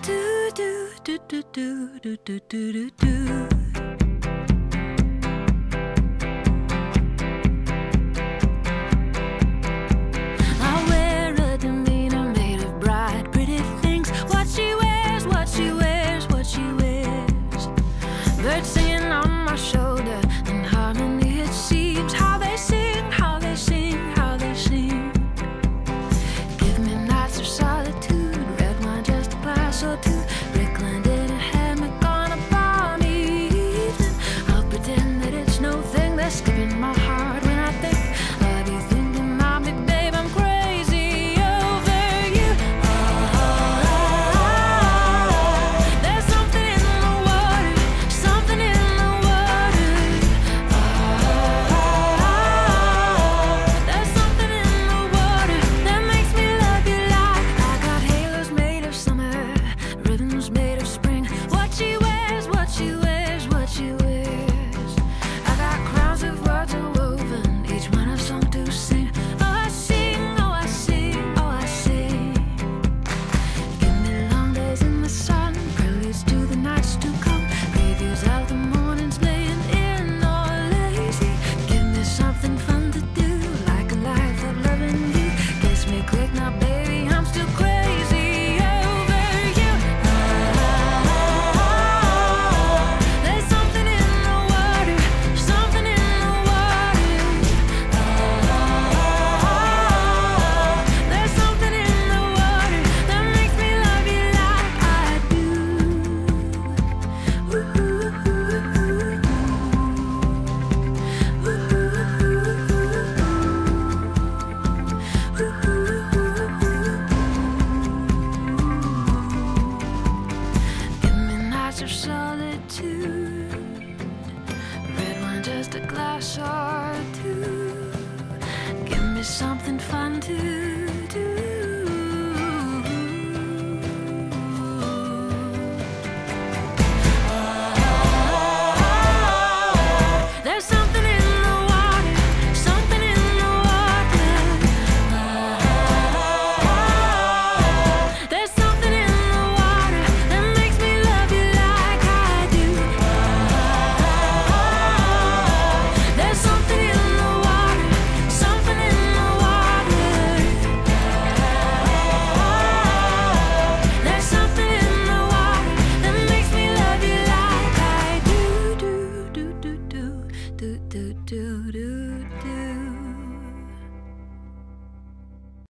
do do do do do do do do do I wear a demeanor made of bright, pretty things. What she wears, what she wears, what she wears. Birds singing on my shoulder. of solitude. Red wine, just a glass or two. Give me something fun to. do do